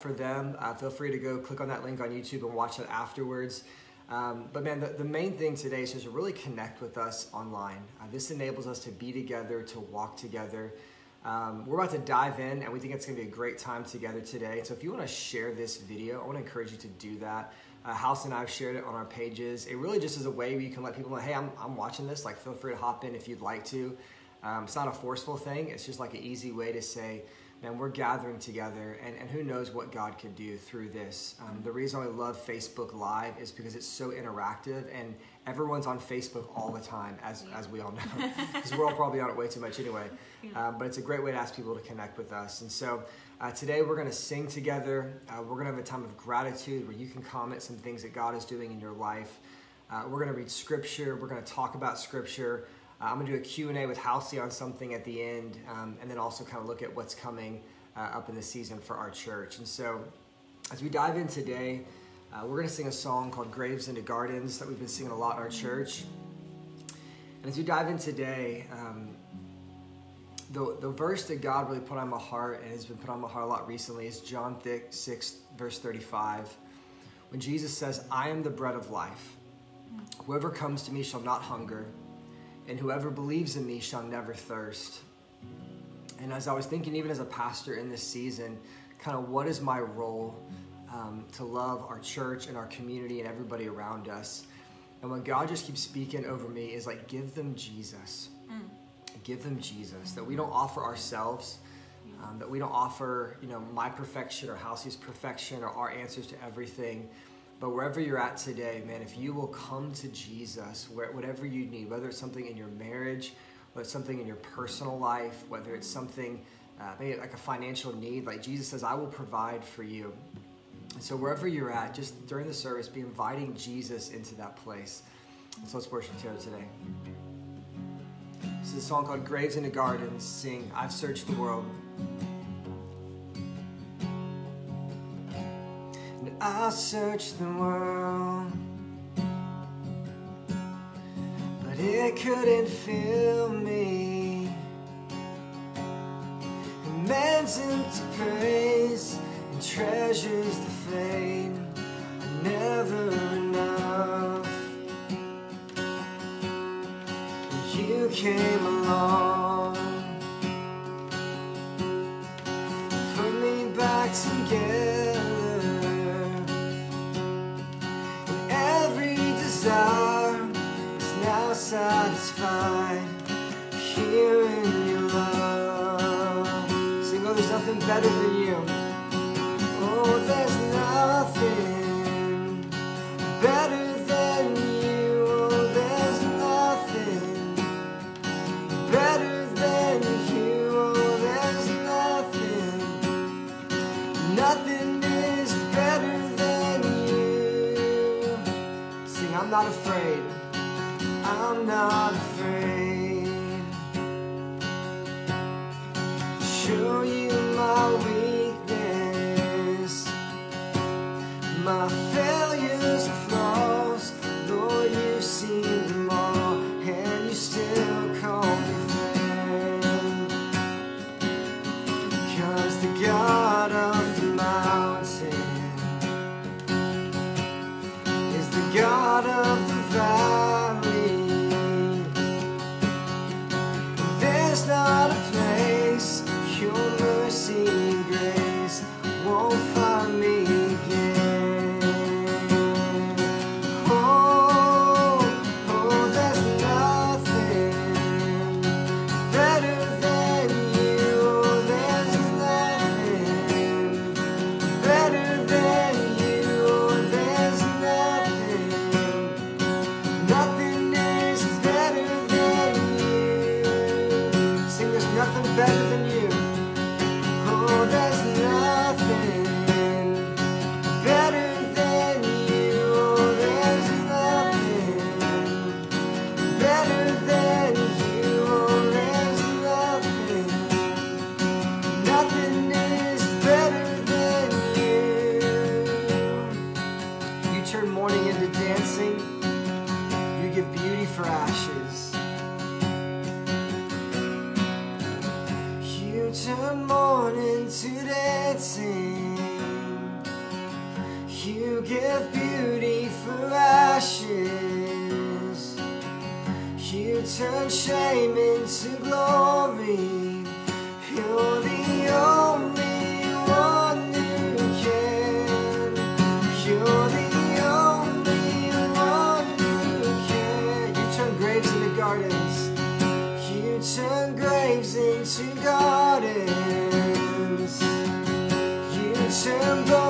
for them. Uh, feel free to go click on that link on YouTube and watch that afterwards. Um, but man, the, the, main thing today is just to really connect with us online. Uh, this enables us to be together, to walk together. Um, we're about to dive in, and we think it's going to be a great time together today. So if you want to share this video, I want to encourage you to do that. Uh, House and I have shared it on our pages. It really just is a way where you can let people know, hey, I'm, I'm watching this. Like, feel free to hop in if you'd like to. Um, it's not a forceful thing. It's just like an easy way to say, man, we're gathering together, and, and who knows what God could do through this. Um, the reason I love Facebook Live is because it's so interactive, and everyone's on Facebook all the time, as, yeah. as we all know, because we're all probably on it way too much anyway. Yeah. Um, but it's a great way to ask people to connect with us. And so uh, today we're going to sing together. Uh, we're going to have a time of gratitude where you can comment some things that God is doing in your life. Uh, we're going to read scripture. We're going to talk about scripture. Uh, I'm gonna do a Q&A with Halsey on something at the end, um, and then also kind of look at what's coming uh, up in the season for our church. And so as we dive in today, uh, we're gonna sing a song called Graves into Gardens that we've been singing a lot in our church. And as we dive in today, um, the, the verse that God really put on my heart and has been put on my heart a lot recently is John 6, verse 35. When Jesus says, I am the bread of life. Whoever comes to me shall not hunger, and whoever believes in me shall never thirst. And as I was thinking, even as a pastor in this season, kind of what is my role um, to love our church and our community and everybody around us? And what God just keeps speaking over me is like, give them Jesus. Mm. Give them Jesus. That we don't offer ourselves, um, that we don't offer, you know, my perfection or Halsey's perfection or our answers to everything, but wherever you're at today, man, if you will come to Jesus, whatever you need, whether it's something in your marriage, whether it's something in your personal life, whether it's something uh, maybe like a financial need, like Jesus says, I will provide for you. And so wherever you're at, just during the service, be inviting Jesus into that place. so let's worship together today. This is a song called Graves into Gardens. Sing, I've searched the world. I searched the world, but it couldn't fill me. And man's empty praise and treasures the fade are never enough. You came along, satisfied here in your love. Sing, oh, there's nothing better than you. Not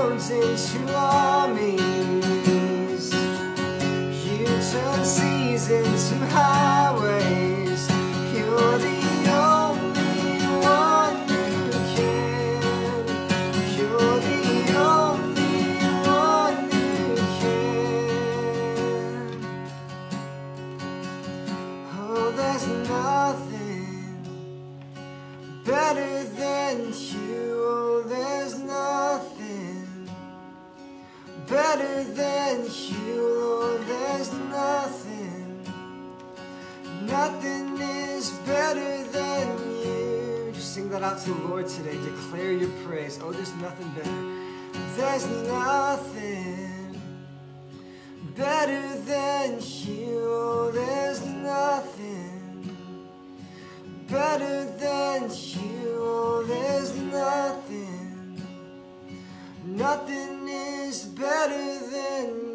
towns into armies. You turn seas into highways. out to the Lord today. Declare your praise. Oh, there's nothing better. There's nothing better than you. Oh, there's nothing better than you. Oh, there's nothing. Nothing is better than you.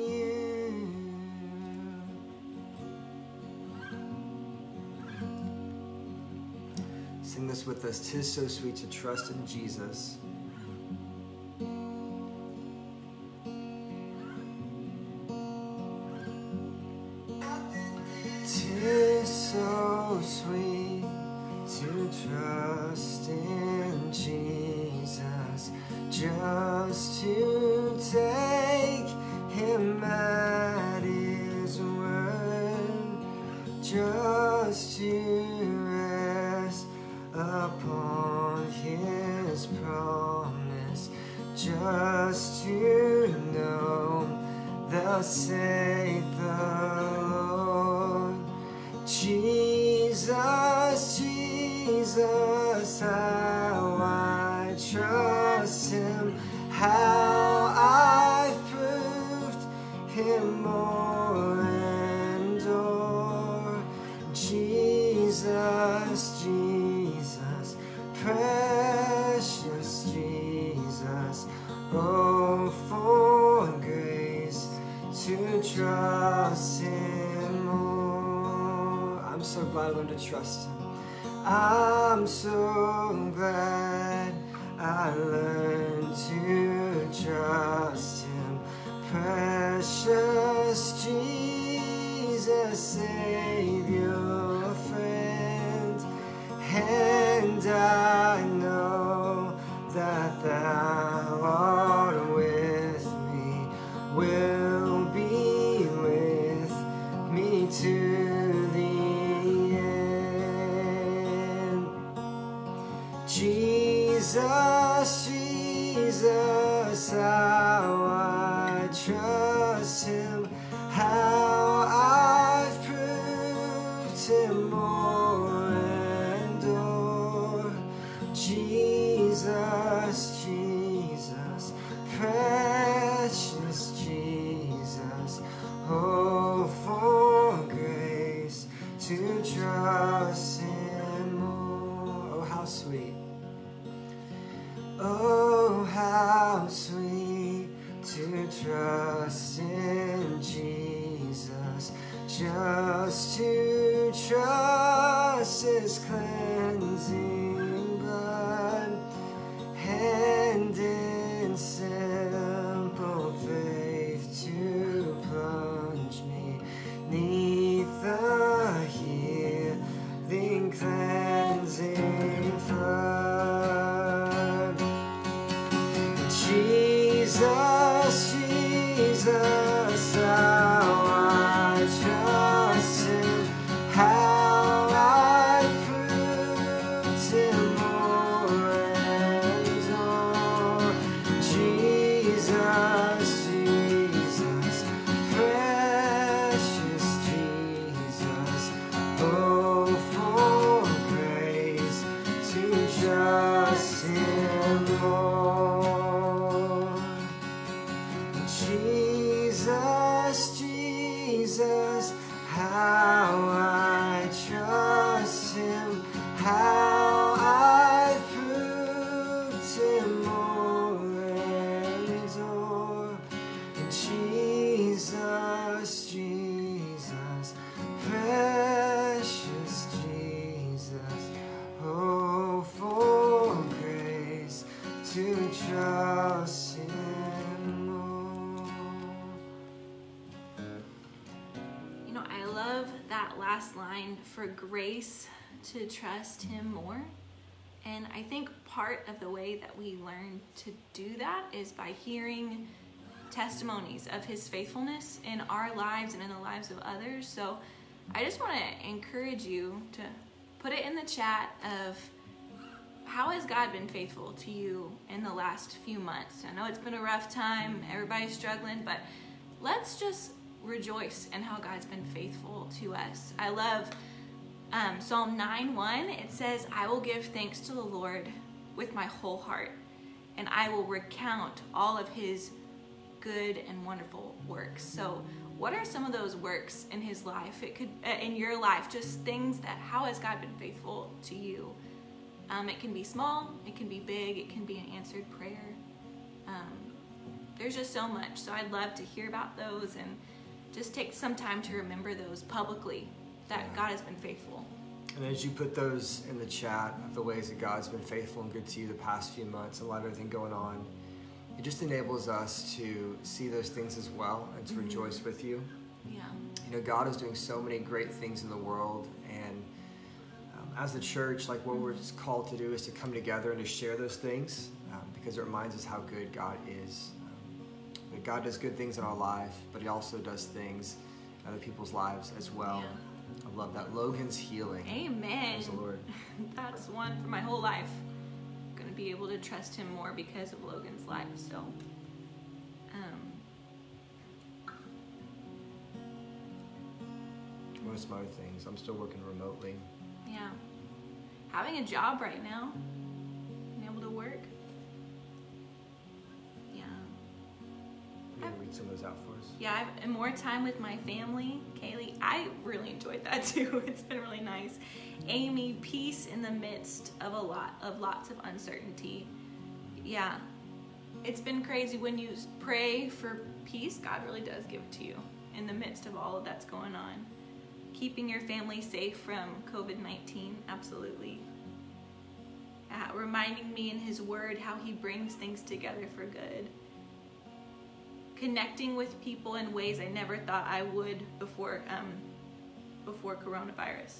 this with us. Tis so sweet to trust in Jesus. Jesus, Jesus, how I trust him, how I've proved him more. to trust Him. I'm so glad I learned to trust Him. Precious Jesus, Savior, friend, and I. hands in blood, hand in sin. We learn to do that is by hearing testimonies of His faithfulness in our lives and in the lives of others. So I just want to encourage you to put it in the chat of how has God been faithful to you in the last few months? I know it's been a rough time, everybody's struggling, but let's just rejoice in how God's been faithful to us. I love um, Psalm 9 1. It says, I will give thanks to the Lord with my whole heart, and I will recount all of his good and wonderful works. So, what are some of those works in his life? It could, uh, in your life, just things that, how has God been faithful to you? Um, it can be small, it can be big, it can be an answered prayer. Um, there's just so much. So I'd love to hear about those and just take some time to remember those publicly that Yeah. God has been faithful. And as you put those in the chat of the ways that God's been faithful and good to you the past few months, and a lot of everything going on, it just enables us to see those things as well and to rejoice with you. Yeah. You know, God is doing so many great things in the world, and um, as the church, like what we're called to do is to come together and to share those things um, because it reminds us how good God is. Um, that God does good things in our life, but He also does things in other people's lives as well. I love that. Logan's healing. Amen. Praise the Lord. That's one for my whole life. I'm going to be able to trust him more because of Logan's life. So, um, What are some other things? I'm still working remotely. yeah. Having a job right now, Some of those out for us. Yeah, and more time with my family. Kaylee, I really enjoyed that too. It's been really nice. Amy, peace in the midst of a lot of lots of uncertainty. Yeah, it's been crazy when you pray for peace. God really does give it to you in the midst of all of that's going on. Keeping your family safe from COVID nineteen, absolutely. Uh, reminding me in His Word how He brings things together for good connecting with people in ways I never thought I would before um, before coronavirus.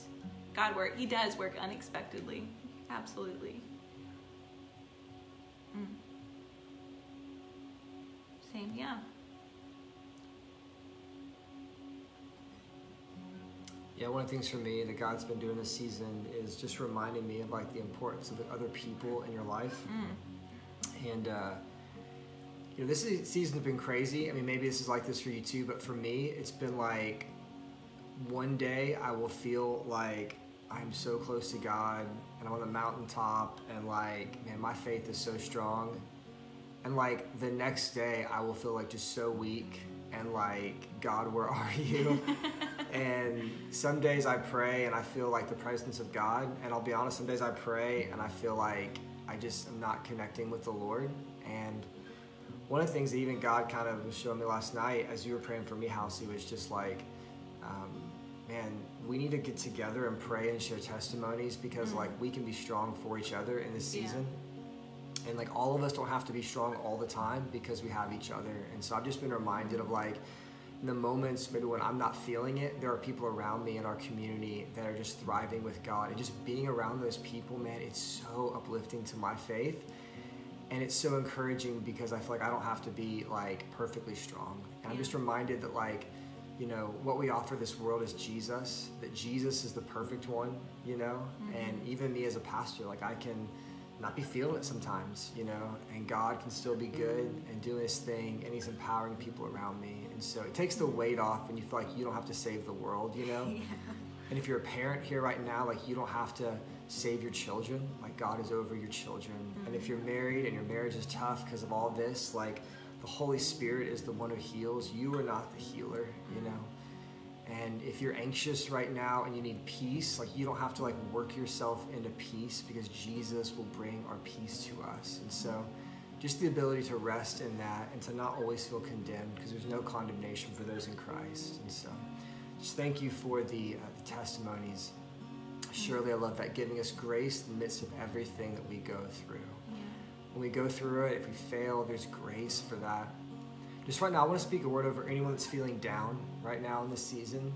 God work. He does work unexpectedly. Absolutely. Mm. Same, yeah. Yeah, one of the things for me that God's been doing this season is just reminding me of like the importance of the other people in your life. Mm. And uh, you know, this is- season's been crazy. I mean, maybe this is like this for you too, but for me, it's been like one day I will feel like I'm so close to God and I'm on the mountaintop and like, man, my faith is so strong. And like the next day, I will feel like just so weak and like, God, where are you? and some days I pray and I feel like the presence of God. And I'll be honest, some days I pray and I feel like I just am not connecting with the Lord. And one of the things that even God kind of was showing me last night as you were praying for me, Halsey, was just like, um, man, we need to get together and pray and share testimonies because Mm. like we can be strong for each other in this Yeah. season. And like all of us don't have to be strong all the time because we have each other. And so I've just been reminded of like in the moments maybe when I'm not feeling it, there are people around me in our community that are just thriving with God. And just being around those people, man, it's so uplifting to my faith. And it's so encouraging because I feel like I don't have to be like perfectly strong. And I'm just reminded that like, you know, what we offer this world is Jesus, that Jesus is the perfect one, you know? And mm-hmm. even me as a pastor, like I can not be feeling it sometimes, you know, and God can still be good mm-hmm. and do his thing and he's empowering people around me. And so it takes the mm-hmm. weight off when you feel like you don't have to save the world, you know? Yeah. And if you're a parent here right now, like you don't have to save your children. Like God is over your children. And if you're married and your marriage is tough because of all this, like the Holy Spirit is the one who heals. You are not the healer, you know. And if you're anxious right now and you need peace, like you don't have to like work yourself into peace because Jesus will bring our peace to us. And so just the ability to rest in that and to not always feel condemned because there's no condemnation for those in Christ. And so just thank you for the, uh, the testimonies. Surely I love that, giving us grace in the midst of everything that we go through. Yeah. When we go through it, if we fail, there's grace for that. Just right now, I want to speak a word over anyone that's feeling down right now in this season.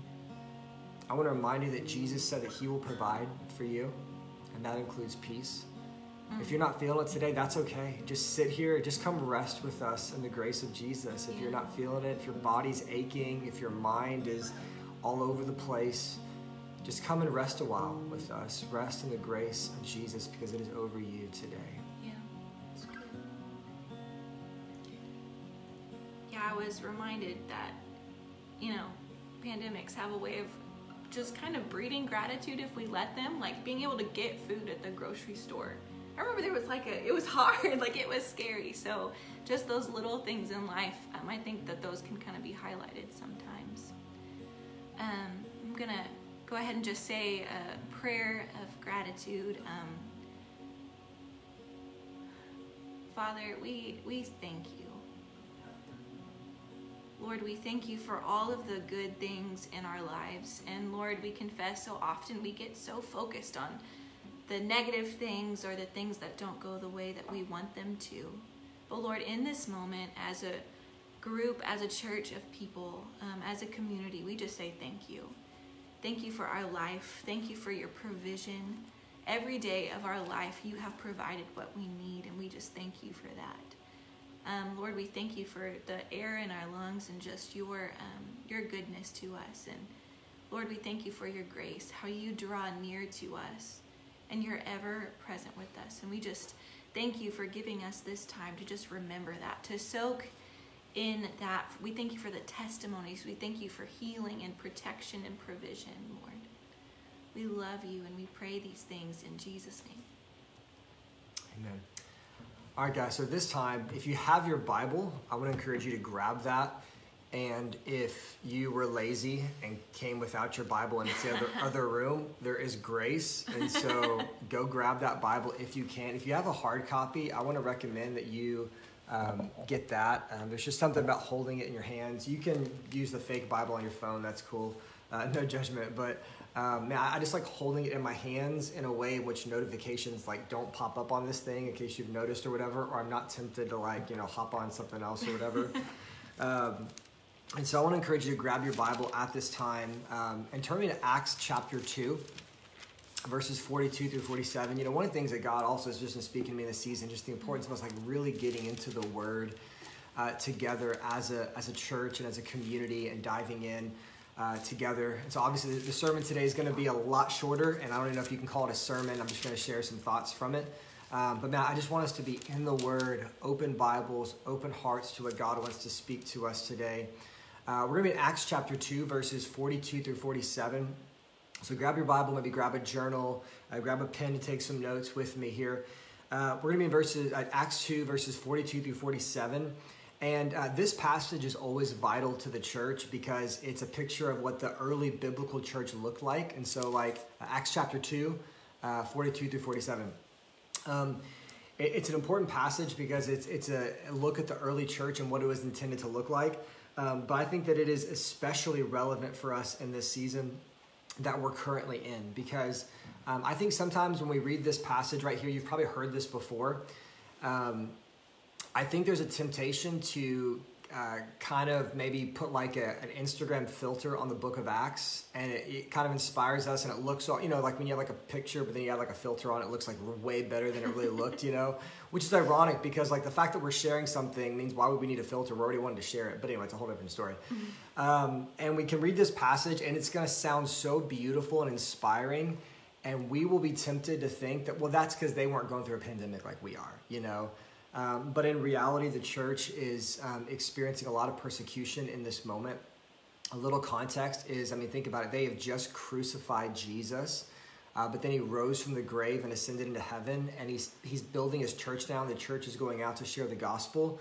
I want to remind you that Jesus said that He will provide for you, and that includes peace. If you're not feeling it today, that's okay. Just sit here, just come rest with us in the grace of Jesus. If you're not feeling it, if your body's aching, if your mind is all over the place, just come and rest a while with us. Rest in the grace of Jesus because it is over you today. Yeah. Yeah, I was reminded that, you know, pandemics have a way of just kind of breeding gratitude if we let them, like being able to get food at the grocery store. I remember there was like a, it was hard, like it was scary. So just those little things in life, um, I think that those can kind of be highlighted sometimes. Um, I'm gonna go ahead and just say a prayer of gratitude. Um, Father, we, we thank you. Lord, we thank you for all of the good things in our lives. And Lord, we confess so often we get so focused on the negative things or the things that don't go the way that we want them to. But Lord, in this moment, as a group, as a church of people, um, as a community, we just say thank you. Thank you for our life. Thank you for your provision. Every day of our life, you have provided what we need, and we just thank you for that. Um, Lord, we thank you for the air in our lungs and just your um, your goodness to us. And Lord, we thank you for your grace, how you draw near to us, and you're ever present with us. And we just thank you for giving us this time to just remember that, to soak in that. We thank you for the testimonies. We thank you for healing and protection and provision, Lord. We love you and we pray these things in Jesus' name. Amen. All right, guys, so this time, if you have your Bible, I want to encourage you to grab that. And if you were lazy and came without your Bible and it's the other, other room, there is grace. And so go grab that Bible if you can. If you have a hard copy, I want to recommend that you um, get that. Um, there's just something about holding it in your hands. You can use the fake Bible on your phone, that's cool. Uh, no judgment, but um, man, I just like holding it in my hands in a way in which notifications like don't pop up on this thing in case you've noticed or whatever, or I'm not tempted to like you know hop on something else or whatever. um, and so I want to encourage you to grab your Bible at this time um, and turn me to Acts chapter two, verses 42 through 47. You know, one of the things that God also is just in speaking to me in this season, just the importance of us like really getting into the Word uh, together as a as a church and as a community and diving in uh, together. And so obviously the, the sermon today is going to be a lot shorter, and I don't even know if you can call it a sermon. I'm just going to share some thoughts from it. Um, but man, I just want us to be in the Word, open Bibles, open hearts to what God wants to speak to us today. Uh, we're going to be in Acts chapter 2, verses 42 through 47. So grab your Bible, maybe grab a journal, uh, grab a pen to take some notes with me here. Uh, we're going to be in verses uh, Acts 2, verses 42 through 47. And uh, this passage is always vital to the church because it's a picture of what the early biblical church looked like. And so, like uh, Acts chapter 2, uh, 42 through 47. Um, it, it's an important passage because it's, it's a look at the early church and what it was intended to look like. Um, but I think that it is especially relevant for us in this season that we're currently in because um, I think sometimes when we read this passage right here, you've probably heard this before. Um, I think there's a temptation to uh, kind of maybe put like a, an Instagram filter on the book of Acts and it, it, kind of inspires us and it looks, all, you know, like when you have like a picture, but then you have like a filter on it, it looks like way better than it really looked, you know, which is ironic because like the fact that we're sharing something means why would we need a filter? We already wanted to share it. But anyway, it's a whole different story. Mm-hmm. Um, and we can read this passage and it's going to sound so beautiful and inspiring. And we will be tempted to think that, well, that's because they weren't going through a pandemic like we are, you know? Um, but in reality, the church is um, experiencing a lot of persecution in this moment. A little context is I mean, think about it. They have just crucified Jesus, uh, but then he rose from the grave and ascended into heaven, and he's, he's building his church now. The church is going out to share the gospel.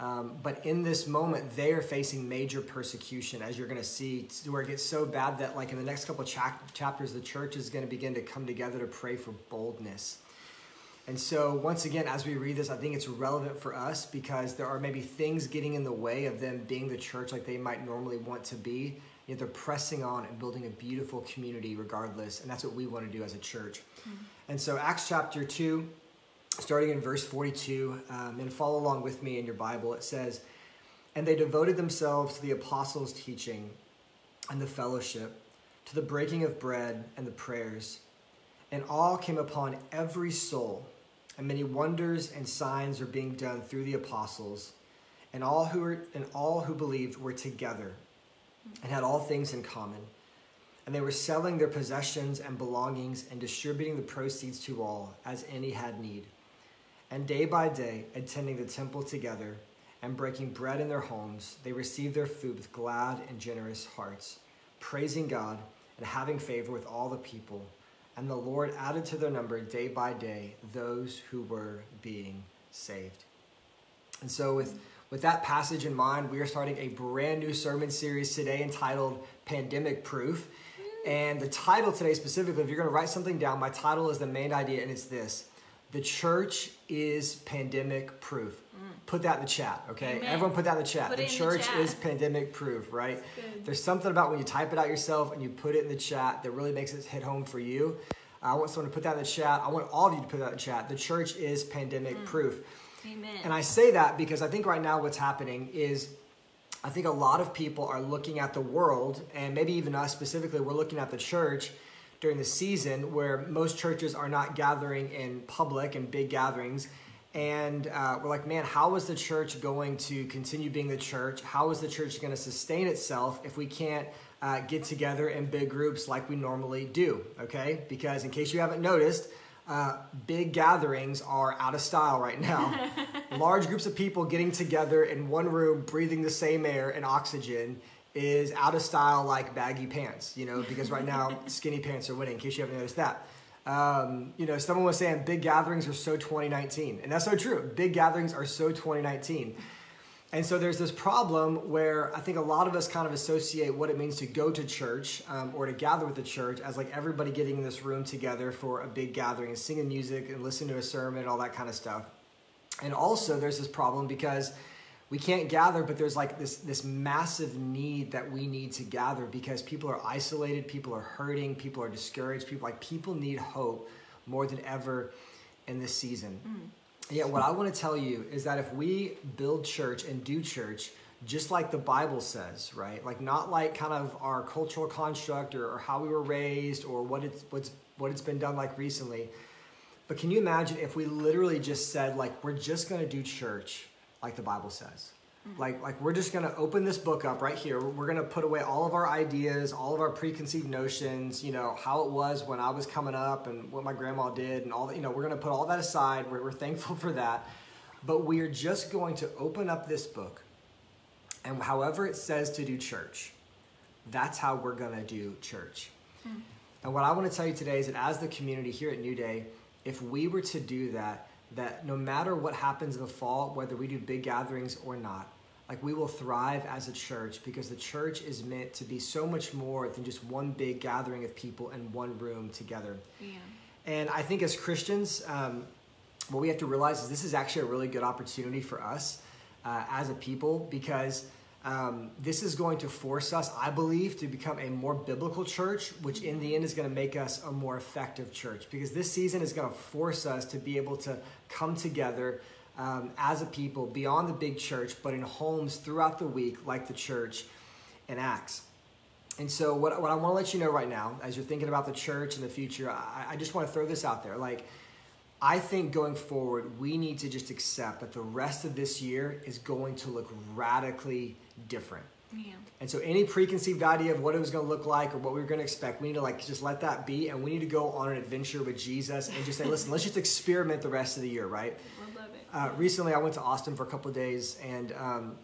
Um, but in this moment, they are facing major persecution, as you're going to see, where it gets so bad that, like in the next couple cha- chapters, the church is going to begin to come together to pray for boldness. And so, once again, as we read this, I think it's relevant for us because there are maybe things getting in the way of them being the church like they might normally want to be. Yet they're pressing on and building a beautiful community regardless. And that's what we want to do as a church. Mm-hmm. And so, Acts chapter 2, starting in verse 42, um, and follow along with me in your Bible, it says, And they devoted themselves to the apostles' teaching and the fellowship, to the breaking of bread and the prayers. And all came upon every soul and many wonders and signs were being done through the apostles, and all who were, and all who believed were together and had all things in common. And they were selling their possessions and belongings and distributing the proceeds to all as any had need. And day by day, attending the temple together and breaking bread in their homes, they received their food with glad and generous hearts, praising God and having favor with all the people. And the Lord added to their number day by day those who were being saved. And so, with, with that passage in mind, we are starting a brand new sermon series today entitled Pandemic Proof. And the title today, specifically, if you're going to write something down, my title is the main idea, and it's this The Church is Pandemic Proof. Put that in the chat, okay? Amen. Everyone put that in the chat. Put the in the church chat. is pandemic proof, right? There's something about when you type it out yourself and you put it in the chat that really makes it hit home for you. I want someone to put that in the chat. I want all of you to put that in the chat. The church is pandemic mm. proof. Amen. And I say that because I think right now what's happening is I think a lot of people are looking at the world, and maybe even us specifically, we're looking at the church during the season where most churches are not gathering in public and big gatherings. And uh, we're like, man, how is the church going to continue being the church? How is the church going to sustain itself if we can't uh, get together in big groups like we normally do? Okay? Because in case you haven't noticed, uh, big gatherings are out of style right now. Large groups of people getting together in one room, breathing the same air and oxygen is out of style like baggy pants, you know, because right now skinny pants are winning, in case you haven't noticed that. Um, you know, someone was saying big gatherings are so 2019, and that's so true. Big gatherings are so 2019. And so there's this problem where I think a lot of us kind of associate what it means to go to church um, or to gather with the church as like everybody getting in this room together for a big gathering and singing music and listening to a sermon and all that kind of stuff. And also there's this problem because we can't gather, but there's like this this massive need that we need to gather because people are isolated, people are hurting, people are discouraged, people like people need hope more than ever in this season. Yeah, what I want to tell you is that if we build church and do church just like the Bible says, right? Like not like kind of our cultural construct or, or how we were raised or what it's what's what it's been done like recently. But can you imagine if we literally just said like we're just going to do church like the Bible says? Mm-hmm. Like like we're just going to open this book up right here. We're going to put away all of our ideas, all of our preconceived notions, you know, how it was when I was coming up and what my grandma did and all that, you know, we're going to put all that aside. We're, we're thankful for that. But we are just going to open up this book and however it says to do church, that's how we're going to do church. Hmm. And what I want to tell you today is that as the community here at New Day, if we were to do that, that no matter what happens in the fall, whether we do big gatherings or not, like we will thrive as a church because the church is meant to be so much more than just one big gathering of people in one room together. yeah. And I think as Christians, um, what we have to realize is this is actually a really good opportunity for us uh, as a people because um, this is going to force us, I believe, to become a more biblical church, which in the end is going to make us a more effective church because this season is going to force us to be able to come together um, as a people beyond the big church, but in homes throughout the week, like the church in Acts. And so, what, what I want to let you know right now, as you're thinking about the church in the future, I, I just want to throw this out there. Like, I think going forward, we need to just accept that the rest of this year is going to look radically different. Yeah. And so, any preconceived idea of what it was going to look like or what we were going to expect, we need to like just let that be, and we need to go on an adventure with Jesus and just say, listen, let's just experiment the rest of the year, right? Uh, recently, I went to Austin for a couple days, and um,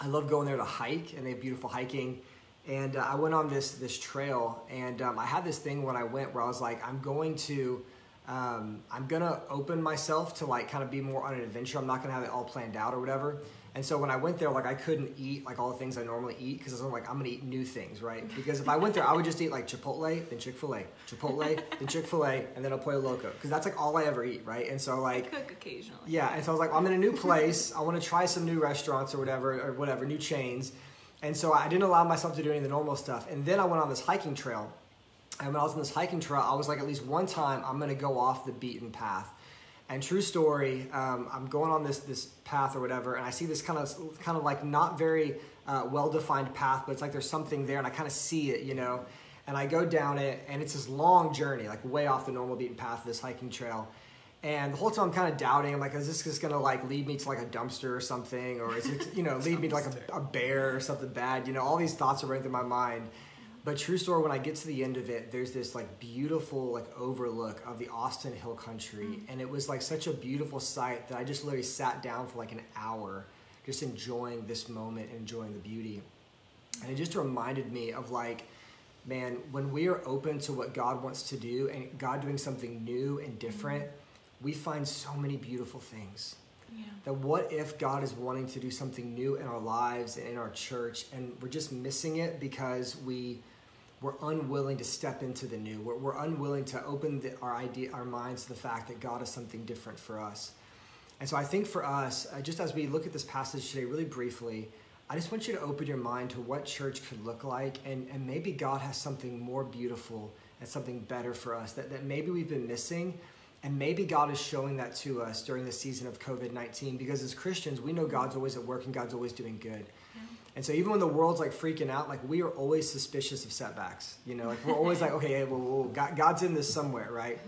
I love going there to hike, and they have beautiful hiking. And uh, I went on this this trail, and um, I had this thing when I went where I was like, I'm going to um, I'm gonna open myself to like kind of be more on an adventure. I'm not gonna have it all planned out or whatever. And so when I went there, like I couldn't eat like all the things I normally eat because I was like, I'm gonna eat new things, right? Because if I went there, I would just eat like Chipotle, then Chick Fil A, Chipotle, then Chick Fil A, and then a Pollo Loco, because that's like all I ever eat, right? And so like, Cook occasionally. yeah, and so I was like, I'm in a new place. I want to try some new restaurants or whatever, or whatever, new chains. And so I didn't allow myself to do any of the normal stuff. And then I went on this hiking trail. And when I was on this hiking trail, I was like, at least one time, I'm going to go off the beaten path. And true story, um, I'm going on this this path or whatever, and I see this kind of kind of like not very uh, well defined path, but it's like there's something there, and I kind of see it, you know. And I go down it, and it's this long journey, like way off the normal beaten path of this hiking trail. And the whole time I'm kind of doubting, I'm like, is this just gonna like lead me to like a dumpster or something, or is it you know lead me to like a, a bear or something bad? You know, all these thoughts are running through my mind. But true story, when I get to the end of it, there's this like beautiful like overlook of the Austin Hill Country, Mm. and it was like such a beautiful sight that I just literally sat down for like an hour, just enjoying this moment, and enjoying the beauty, and it just reminded me of like, man, when we are open to what God wants to do and God doing something new and different, we find so many beautiful things That what if God is wanting to do something new in our lives and in our church, and we're just missing it because we we're unwilling to step into the new. We're, we're unwilling to open the, our idea, our minds to the fact that God is something different for us. And so I think for us, uh, just as we look at this passage today, really briefly, I just want you to open your mind to what church could look like, and, and maybe God has something more beautiful and something better for us that, that maybe we've been missing. And maybe God is showing that to us during the season of COVID 19 because as Christians, we know God's always at work and God's always doing good. And so even when the world's like freaking out, like we are always suspicious of setbacks. You know, like we're always like, okay, well, well God, God's in this somewhere, right?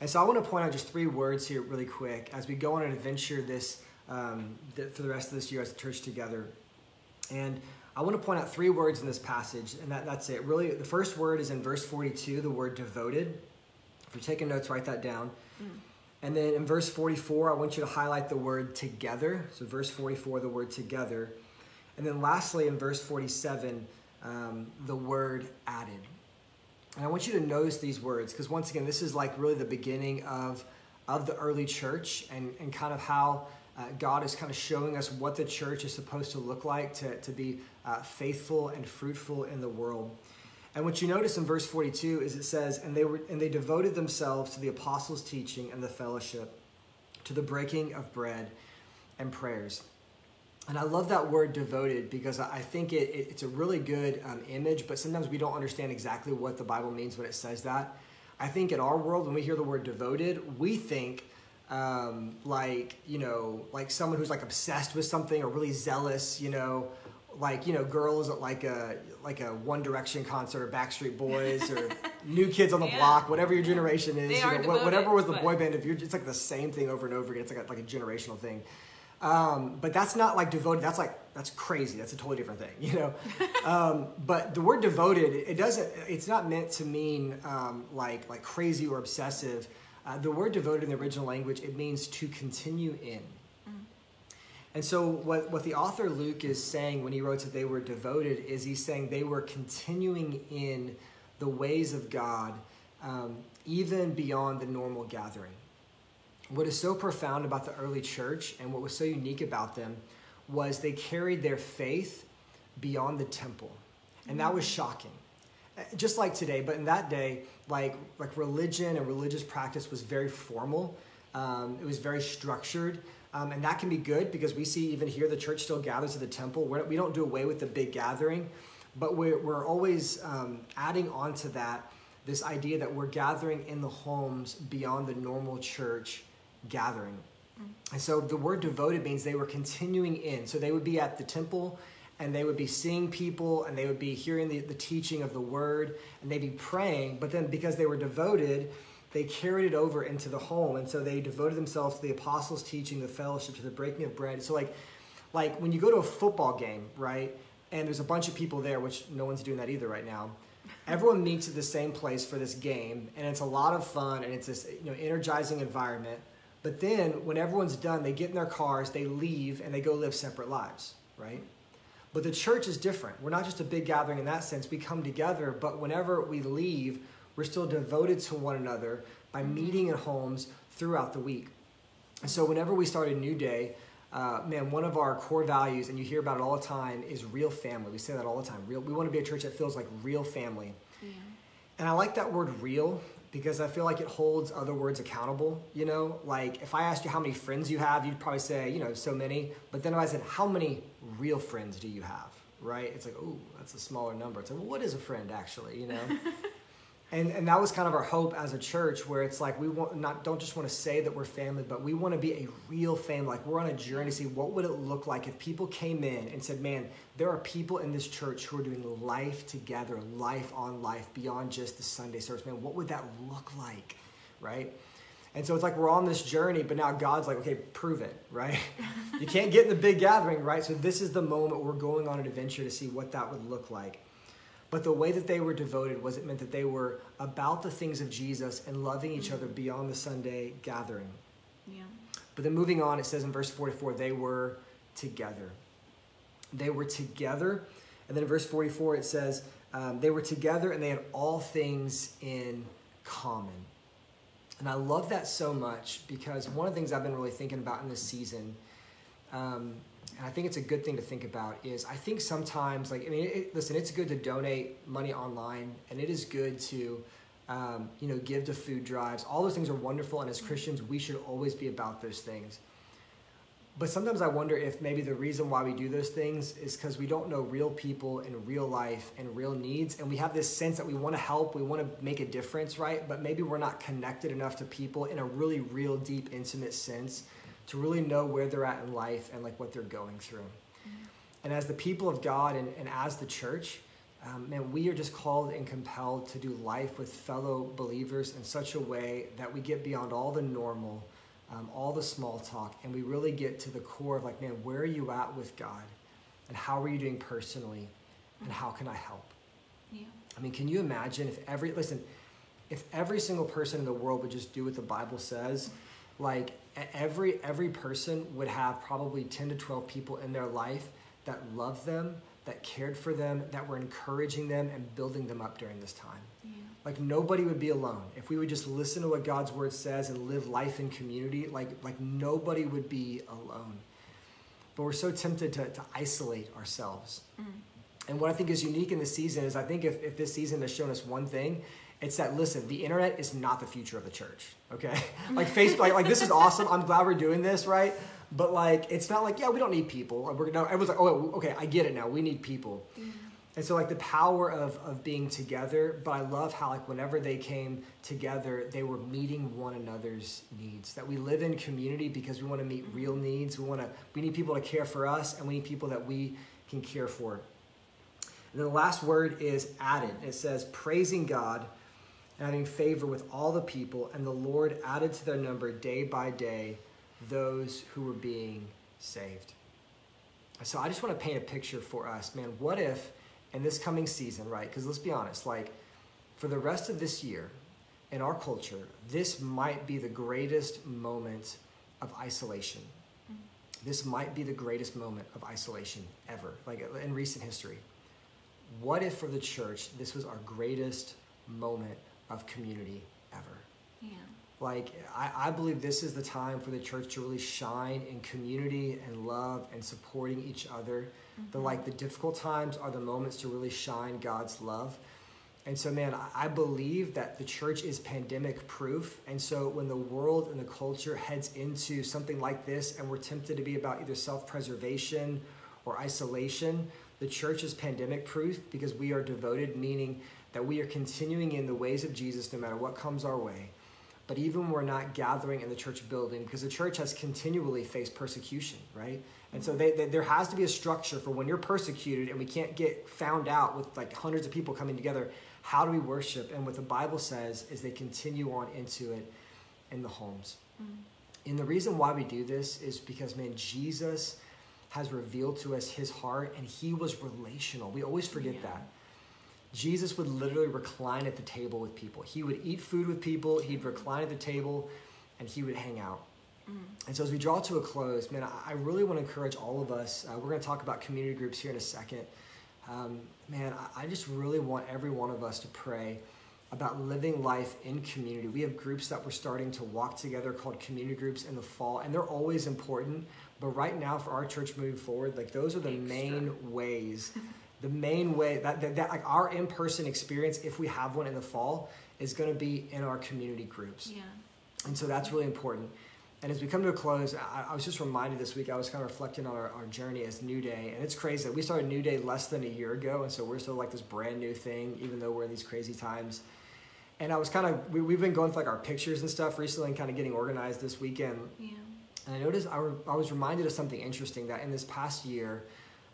And so I want to point out just three words here, really quick, as we go on an adventure this um, th- for the rest of this year as a church together. And I want to point out three words in this passage, and that, that's it. Really, the first word is in verse 42, the word devoted. If you're taking notes, write that down. And then in verse 44, I want you to highlight the word together. So, verse 44, the word together. And then lastly, in verse 47, um, the word added. And I want you to notice these words because, once again, this is like really the beginning of, of the early church and, and kind of how uh, God is kind of showing us what the church is supposed to look like to, to be uh, faithful and fruitful in the world. And what you notice in verse 42 is it says, and they were and they devoted themselves to the apostles' teaching and the fellowship, to the breaking of bread and prayers. And I love that word devoted because I think it, it- it's a really good um, image, but sometimes we don't understand exactly what the Bible means when it says that. I think in our world, when we hear the word devoted, we think um, like, you know, like someone who's like obsessed with something or really zealous, you know, like, you know, girls at like a, like a One Direction concert or Backstreet Boys or New Kids on the Yeah. Block, whatever your generation is, you know, devoted, whatever was the but- boy band, if you're, it's like the same thing over and over again. It's like a, like a generational thing. Um, but that's not like devoted. That's like that's crazy. That's a totally different thing, you know. um, but the word devoted, it doesn't. It's not meant to mean um, like like crazy or obsessive. Uh, the word devoted in the original language, it means to continue in. And so what what the author Luke is saying when he wrote that they were devoted is he's saying they were continuing in the ways of God, um, even beyond the normal gathering. What is so profound about the early church and what was so unique about them was they carried their faith beyond the temple. And that was shocking. Uh, just like today but in that day like like religion and religious practice was very formal. Um, it was very structured um, and that can be good because we see even here the church still gathers at the temple We're, we don't do away with the big gathering but we're, we're always um, adding on to that this idea that we're gathering in the homes beyond the normal church gathering. And so the word devoted means they were continuing in. So they would be at the temple and they would be seeing people and they would be hearing the, the teaching of the word and they'd be praying. But then because they were devoted, they carried it over into the home. And so they devoted themselves to the apostles' teaching, the fellowship, to the breaking of bread. So like like when you go to a football game, right? And there's a bunch of people there, which no one's doing that either right now. Everyone meets at the same place for this game, and it's a lot of fun, and it's this you know energizing environment. But then when everyone's done, they get in their cars, they leave, and they go live separate lives, right? But the church is different. We're not just a big gathering in that sense. We come together, but whenever we leave, we're still devoted to one another by meeting in homes throughout the week. And so whenever we start a new day, uh, man, one of our core values, and you hear about it all the time, is real family. We say that all the time. Real. We want to be a church that feels like real family. Yeah. And I like that word real because I feel like it holds other words accountable. You know, like if I asked you how many friends you have, you'd probably say, you know, so many. But then if I said, how many real friends do you have? Right? It's like, oh, that's a smaller number. It's like, well, what is a friend actually? You know. and and that was kind of our hope as a church where it's like we want not don't just want to say that we're family but we want to be a real family. Like we're on a journey to see what would it look like if people came in and said man there are people in this church who are doing life together life on life beyond just the sunday service. Man what would that look like? Right? And so it's like we're on this journey but now god's like okay prove it right? You can't get in the big gathering right? So this is the moment we're going on an adventure to see what that would look like but the way that they were devoted was it meant that they were about the things of Jesus and loving each other beyond the Sunday gathering. Yeah. But then moving on, it says in verse 44, they were together. They were together. And then in verse 44, it says, um, they were together and they had all things in common. And I love that so much because one of the things I've been really thinking about in this season um, and I think it's a good thing to think about is I think sometimes like I mean it, listen it's good to donate money online and it is good to um, you know give to food drives. All those things are wonderful and as Christians we should always be about those things. But sometimes I wonder if maybe the reason why we do those things is because we don't know real people in real life and real needs. And we have this sense that we want to help we want to make a difference right? But maybe we're not connected enough to people in a really real deep intimate sense to really know where they're at in life and like what they're going through. Mm-hmm. And as the people of God and, and as the church, um, man, we are just called and compelled to do life with fellow believers in such a way that we get beyond all the normal, um, all the small talk, and we really get to the core of like, man, where are you at with God? And how are you doing personally? And how can I help? Yeah. I mean, can you imagine if every, listen, if every single person in the world would just do what the Bible says, like every every person would have probably 10 to 12 people in their life that loved them that cared for them that were encouraging them and building them up during this time Yeah. like nobody would be alone if we would just listen to what god's word says and live life in community like like nobody would be alone but we're so tempted to, to isolate ourselves Mm. and what i think is unique in this season is i think if, if this season has shown us one thing it's that listen the internet is not the future of the church okay? Like facebook like, like this is awesome. I'm glad we're doing this right? But like it's not like yeah we don't need people. We're no everyone's like oh, oh okay i get it now. We need people. Yeah. and so like the power of of being together but i love how like whenever they came together they were meeting one another's needs. That we live in community because we want to meet mm-hmm. real needs. We want to we need people to care for us and we need people that we can care for. And then the last word is added. It says praising god and having favor with all the people, and the Lord added to their number day by day those who were being saved. So I just want to paint a picture for us, man. What if in this coming season, right? Because let's be honest, like for the rest of this year in our culture, this might be the greatest moment of isolation. Mm-hmm. This might be the greatest moment of isolation ever, like in recent history. What if for the church, this was our greatest moment of community ever. Yeah. Like, I, I believe this is the time for the church to really shine in community and love and supporting each other. The mm-hmm. like the difficult times are the moments to really shine God's love. And so, man, I- I believe that the church is pandemic proof. And so, when the world and the culture heads into something like this and we're tempted to be about either self preservation or isolation, the church is pandemic proof because we are devoted, meaning that we are continuing in the ways of Jesus no matter what comes our way. But even when we're not gathering in the church building, because the church has continually faced persecution, right? And so they, they, there has to be a structure for when you're persecuted and we can't get found out with like hundreds of people coming together. How do we worship? And what the Bible says is they continue on into it in the homes. Mm. And the reason why we do this is because, man, Jesus has revealed to us his heart and he was relational. We always forget Yeah. that. Jesus would literally recline at the table with people. He would eat food with people, he'd recline at the table, and he would hang out. And so, as we draw to a close, man, I- I really want to encourage all of us. Uh, we're going to talk about community groups here in a second. Um, man, I, I just really want every one of us to pray about living life in community. We have groups that we're starting to walk together called community groups in the fall, and they're always important. But right now, for our church moving forward, like those are the Extra. main ways. The main way that, that, that like our in-person experience, if we have one in the fall, is going to be in our community groups. Yeah. And so that's really important. And as we come to a close, I, I was just reminded this week, I was kind of reflecting on our, our journey as New Day. And it's crazy that we started New Day less than a year ago. And so we're still like this brand new thing, even though we're in these crazy times. And I was kind of, we, we've been going through like our pictures and stuff recently and kind of getting organized this weekend. Yeah. And I noticed, I, re, I was reminded of something interesting that in this past year,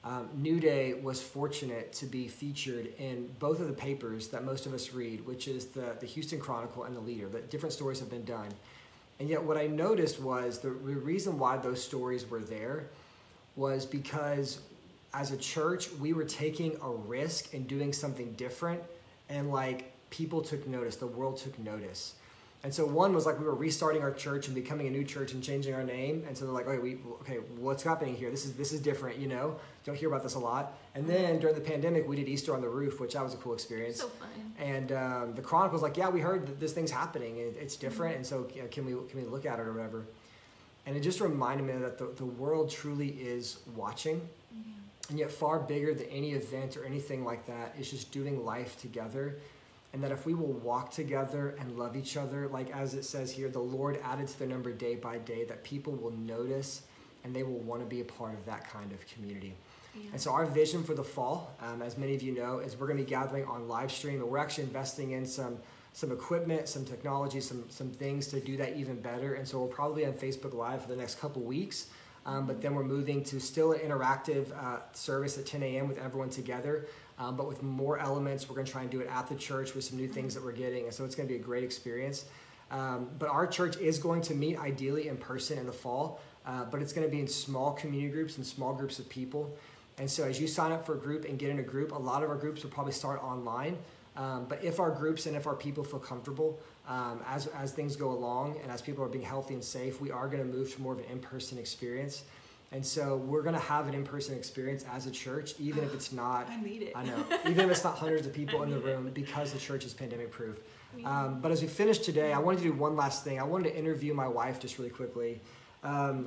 um, New Day was fortunate to be featured in both of the papers that most of us read, which is the, the Houston Chronicle and the Leader, that different stories have been done. And yet, what I noticed was the, the reason why those stories were there was because as a church, we were taking a risk and doing something different, and like people took notice, the world took notice. And so one was like we were restarting our church and becoming a new church and changing our name. And so they're like, okay, we okay, what's happening here? This is this is different, you know. Don't hear about this a lot. And then during the pandemic, we did Easter on the roof, which that was a cool experience. So fun. And um, the Chronicle's like, yeah, we heard that this thing's happening. and It's different, and so you know, can we can we look at it or whatever? And it just reminded me that the, the world truly is watching, Yeah. and yet far bigger than any event or anything like that is just doing life together. And that if we will walk together and love each other, like as it says here, the Lord added to their number day by day, that people will notice and they will want to be a part of that kind of community. Yeah. And so our vision for the fall, um, as many of you know, is we're going to be gathering on live stream, and we're actually investing in some some equipment, some technology, some some things to do that even better. And so we'll probably be on Facebook Live for the next couple weeks. Um, but then we're moving to still an interactive uh, service at 10 a.m. with everyone together, um, but with more elements. We're going to try and do it at the church with some new things that we're getting, and so it's going to be a great experience. Um, but our church is going to meet ideally in person in the fall, uh, but it's going to be in small community groups and small groups of people. And so as you sign up for a group and get in a group, a lot of our groups will probably start online. Um, but if our groups and if our people feel comfortable um, as, as things go along and as people are being healthy and safe, we are going to move to more of an in-person experience. And so we're going to have an in-person experience as a church, even if it's not I need it. I know. Even if it's not hundreds of people in the room because the church is pandemic proof. Yeah. Um, but as we finish today, I wanted to do one last thing. I wanted to interview my wife just really quickly. Um,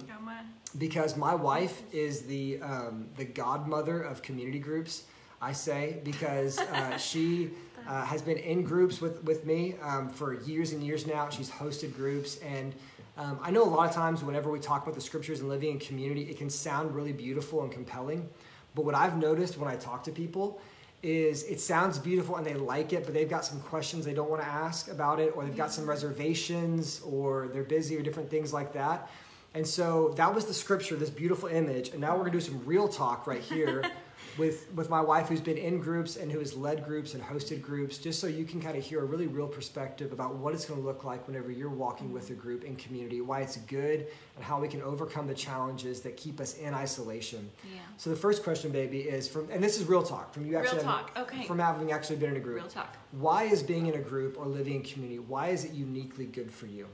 because my wife is the um, the godmother of community groups. I say because uh, she uh, has been in groups with with me um, for years and years now. She's hosted groups, and um, I know a lot of times whenever we talk about the scriptures and living in community, it can sound really beautiful and compelling. But what I've noticed when I talk to people is it sounds beautiful and they like it, but they've got some questions they don't want to ask about it, or they've got some reservations, or they're busy, or different things like that. And so that was the scripture, this beautiful image. And now we're gonna do some real talk right here with, with my wife who's been in groups and who has led groups and hosted groups, just so you can kind of hear a really real perspective about what it's gonna look like whenever you're walking with a group in community, why it's good, and how we can overcome the challenges that keep us in isolation. Yeah. So the first question, baby, is from, and this is real talk from you Real actually, talk, okay. from having actually been in a group. Real talk. Why is being in a group or living in community, why is it uniquely good for you?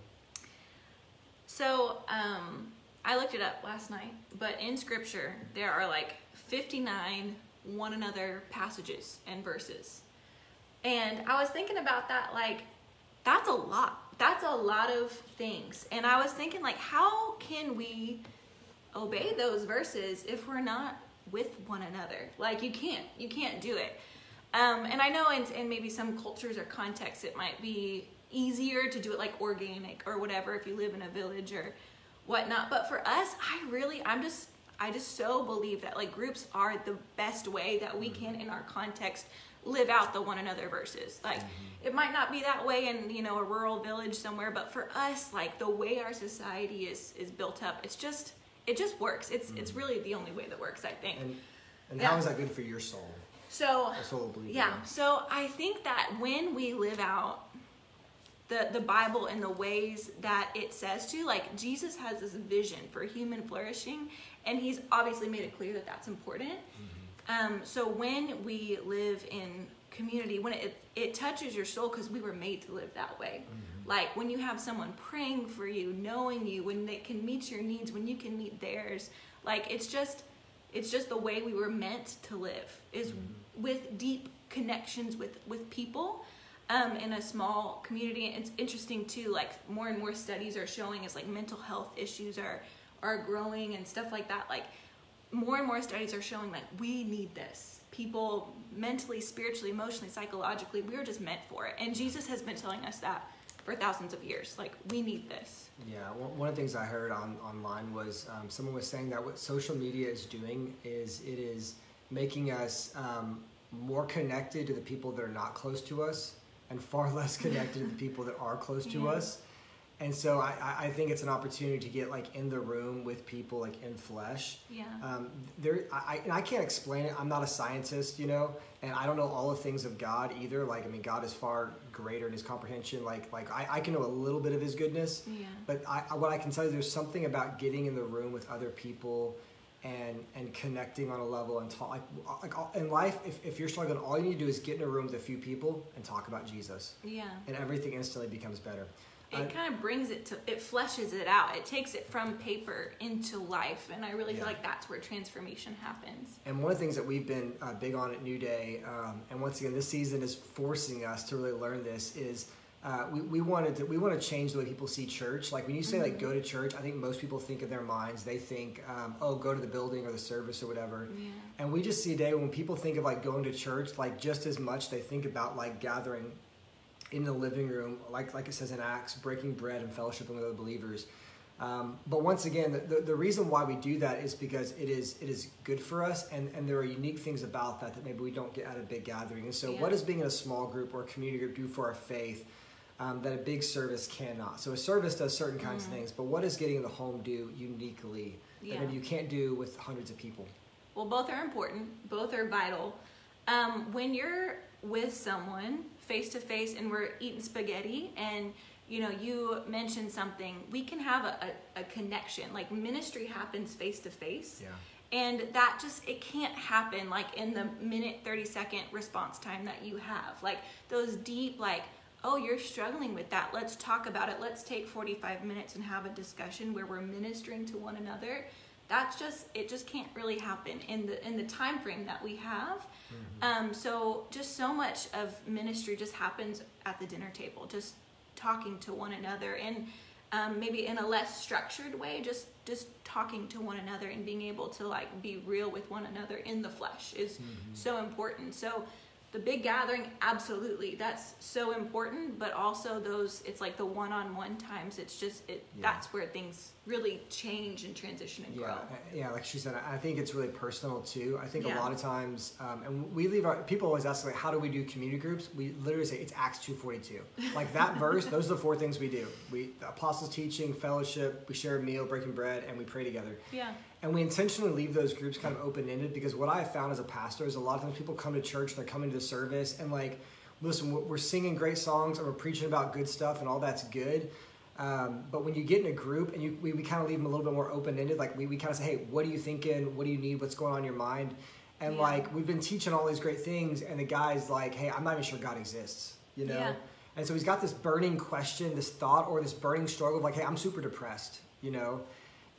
So, um, I looked it up last night, but in scripture, there are like 59 one another passages and verses. And I was thinking about that, like, that's a lot. That's a lot of things. And I was thinking, like, how can we obey those verses if we're not with one another? Like, you can't. You can't do it. Um, and I know in, in maybe some cultures or contexts, it might be easier to do it like organic or whatever if you live in a village or whatnot. But for us, I really, I'm just, I just so believe that like groups are the best way that we mm. can, in our context, live out the one another verses. Like, mm-hmm. it might not be that way in you know a rural village somewhere, but for us, like the way our society is is built up, it's just, it just works. It's it's mm. really the only way that works, I think. And, and Yeah. how is that good for your soul? So soul yeah, so I think that when we live out the the Bible in the ways that it says to, like Jesus has this vision for human flourishing, and He's obviously made it clear that that's important. Um, so when we live in community, when it it touches your soul because we were made to live that way. Like when you have someone praying for you, knowing you, when they can meet your needs, when you can meet theirs, like it's just it's just the way we were meant to live is with deep connections with with people um, in a small community. It's interesting too. Like more and more studies are showing is like mental health issues are are growing and stuff like that. Like more and more studies are showing like we need this. People mentally, spiritually, emotionally, psychologically, we're just meant for it. And Jesus has been telling us that for thousands of years. Like we need this. Yeah, one of the things I heard on online was um, someone was saying that what social media is doing is it is making us um, more connected to the people that are not close to us and far less connected to the people that are close to Yeah. us. And so I, I- think it's an opportunity to get like in the room with people like in flesh. Yeah. Um, there, I, I- and I can't explain it. I'm not a scientist, you know, and I don't know all the things of God either. Like, I mean, God is far greater in His comprehension. Like, like I, I can know a little bit of His goodness, Yeah. but I, what I can tell you, there's something about getting in the room with other people and and connecting on a level and talk. Like, like all- in life, if, if you're struggling, all you need to do is get in a room with a few people and talk about Jesus, Yeah. and everything instantly becomes better. It Uh, kind of brings it to, it fleshes it out. It takes it from paper into life. And I really Yeah. feel like that's where transformation happens. And one of the things that we've been uh, big on at New Day, um, and once again, this season is forcing us to really learn this, is uh, we, we wanted to we want to change the way people see church. Like when you say like go to church, I think most people think in their minds they think, um, oh, go to the building or the service or whatever. Yeah. And we just see a day when people think of like going to church, like just as much they think about like gathering in the living room, like like it says in Acts, breaking bread and fellowshipping with other believers. Um, but once again, the, the, the reason why we do that is because it is it is good for us, and, and there are unique things about that that maybe we don't get at a big gathering. And so, Yeah. what does being in a small group or community group do for our faith um, that a big service cannot? So, a service does certain kinds of things, but what does getting in the home do uniquely that Yeah. maybe you can't do with hundreds of people? Well, both are important. Both are vital. Um, when you're with someone face to face and we're eating spaghetti and you know you mention something, we can have a, a, a connection. Like ministry happens face to face. Yeah. And that just it can't happen like in the minute 30 second response time that you have. Like those deep like oh you're struggling with that. Let's talk about it. Let's take 45 minutes and have a discussion where we're ministering to one another. That's just it just can't really happen in the in the time frame that we have. Um, so just so much of ministry just happens at the dinner table, just talking to one another and um, maybe in a less structured way, just just talking to one another and being able to like be real with one another in the flesh is so important. So the big gathering, absolutely, that's so important. But also those, it's like the one-on-one times. It's just it. Yeah. That's where things really change and transition and Yeah, grow. yeah, like she said, I think it's really personal too. I think a lot of times, um, and we leave our people always ask like, how do we do community groups? We literally say it's Acts two forty two. Like that verse, those are the four things we do. We the apostles teaching, fellowship, we share a meal, breaking bread, and we pray together. Yeah. And we intentionally leave those groups kind of open ended because what I have found as a pastor is a lot of times people come to church, they're coming to the service, and like, listen, we're we're singing great songs and we're preaching about good stuff, and all that's good. Um, but when you get in a group and you, we, we kind of leave them a little bit more open ended, like we, we kind of say, hey, what are you thinking? What do you need? What's going on in your mind? And Yeah. like, we've been teaching all these great things, and the guy's like, hey, I'm not even sure God exists, you know? Yeah. And so he's got this burning question, this thought, or this burning struggle of like, hey, I'm super depressed, you know?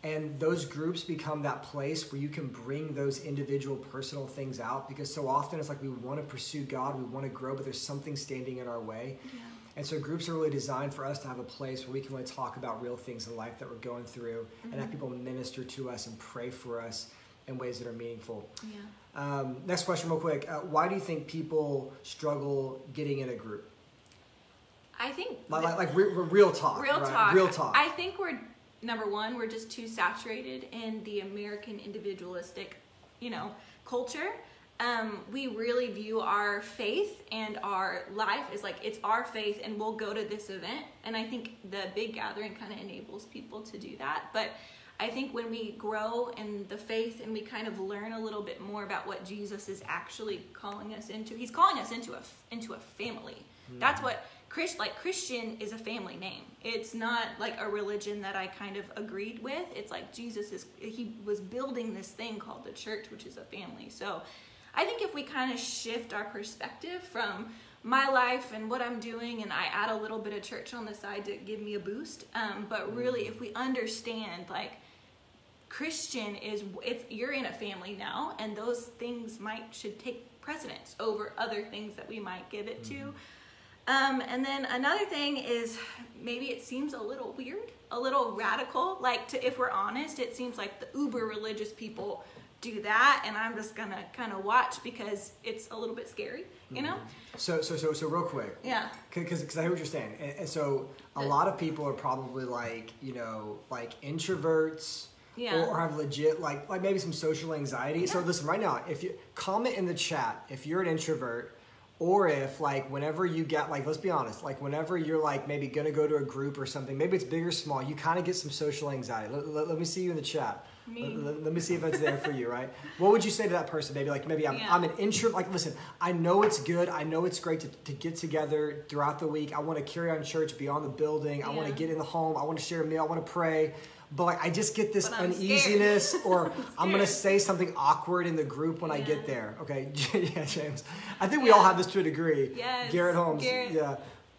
And those groups become that place where you can bring those individual personal things out because so often it's like we want to pursue God, we want to grow, but there's something standing in our way. Yeah. And so groups are really designed for us to have a place where we can really talk about real things in life that we're going through and have people minister to us and pray for us in ways that are meaningful. Yeah. Um, next question, real quick. Uh, why do you think people struggle getting in a group? I think Like, like, re- real talk. real right? talk. Real talk. I think we're number one. We're just too saturated in the American individualistic, you know, culture. Um, we really view our faith and our life as like it's our faith, and we'll go to this event. And I think the big gathering kind of enables people to do that. But I think when we grow in the faith and we kind of learn a little bit more about what Jesus is actually calling us into, He's calling us into a into a family. That's what Chris like Christian is a family name. It's not like a religion that I kind of agreed with. It's like Jesus is he was building this thing called the church, which is a family. So I think if we kind of shift our perspective from my life and what I'm doing, and I add a little bit of church on the side to give me a boost, um, but really if we understand like Christian is it's you're in a family now, and those things might should take precedence over other things that we might give it to. Um, and then another thing is maybe it seems a little weird, a little radical. Like to, if we're honest, it seems like the uber religious people do that, and I'm just gonna kind of watch because it's a little bit scary, you know? So, so, so, so, real quick. Yeah. Because, because I hear what you're saying, and, and so a lot of people are probably like, you know, like introverts. Yeah. Or, or have legit like like maybe some social anxiety. So listen, right now, if you comment in the chat if you're an introvert, or if like whenever you get like let's be honest, like whenever you're like maybe gonna go to a group or something, maybe it's big or small, you kind of get some social anxiety. Let, let- let me see you in the chat. Me. Let, let- me see if it's there for you, right? What would you say to that person? Maybe like maybe I'm, Yeah. I'm an introvert. Like listen, I know it's good. I know it's great to, to get together throughout the week. I want to carry on church beyond the building. I want to get in the home. I want to share a meal. I want to pray. But like I just get this I'm uneasiness, or I'm gonna say something awkward in the group when I get there. Okay, yeah, James. I think we all have this to a degree. Yes, Garrett Holmes. Garrett. Yeah.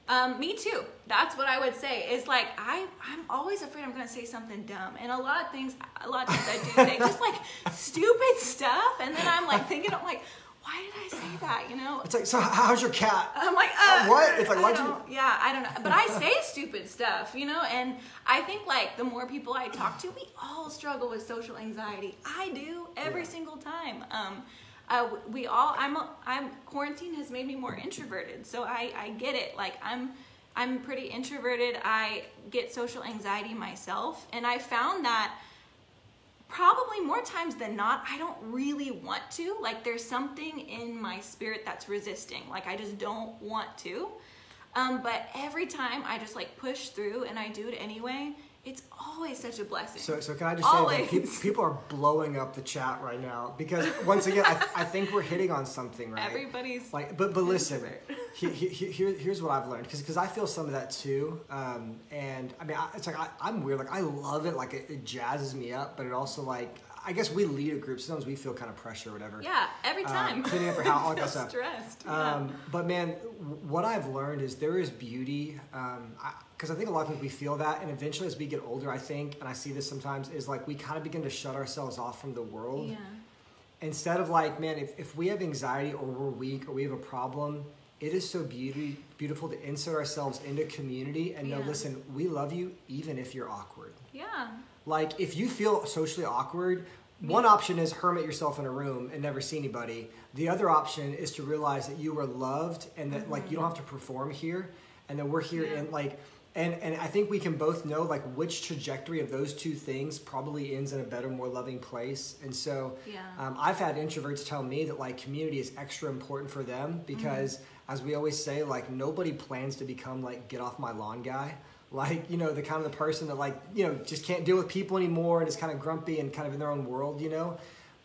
Um, me too. That's what I would say. Is like I, I'm always afraid I'm gonna say something dumb, and a lot of things, a lot of times I do say just like stupid stuff, and then I'm like thinking, I'm like, why did I say that? You know? It's like, so how's your cat? I'm like, uh, what? It's like, why'd you- Yeah, I don't know, but I say stupid stuff, you know, and I think like the more people I talk to, we all struggle with social anxiety. I do every Yeah. single time. Um, uh, we all, I'm, I'm quarantine has made me more introverted, so I, I get it. Like I'm, I'm pretty introverted. I get social anxiety myself, and I found that probably more times than not i don't really want to. Like there's something in my spirit that's resisting. Like i just don't want to. Um, but every time i just like push through and i do it anyway it's always such a blessing So, so can I just say that pe- people are blowing up the chat right now because once again, I, I think we're hitting on something, right? everybody's like, but but listen, he, he, he, here, here's what I've learned because because I feel some of that too, um, and I mean I, it's like I, I'm weird, like I love it, like it, it jazzes me up, but it also like I guess we lead a group, sometimes we feel kind of pressure or whatever. yeah every Um, time cleaning up house, all that stuff. stressed yeah. Um, but man, w- what I've learned is there is beauty, because I, think a lot of times we feel that, and eventually as we get older, I think, and I see this sometimes, is like we kind of begin to shut ourselves off from the world. yeah Instead of like, man, if, if we have anxiety or we're weak or we have a problem, it is so beauty, beautiful to insert ourselves into community and know, Yeah. listen, we love you even if you're awkward. yeah Like, if you feel socially awkward, one option is hermit yourself in a room and never see anybody. The other option is to realize that you are loved and that like you mm-hmm. don't have to perform here, and that we're here Yeah. in like. And, and I think we can both know like which trajectory of those two things probably ends in a better, more loving place. And so, Yeah. um, I've had introverts tell me that like community is extra important for them because, as we always say, like nobody plans to become like get off my lawn guy. Like you know the kind of the person that like you know just can't deal with people anymore and is kind of grumpy and kind of in their own world, you know.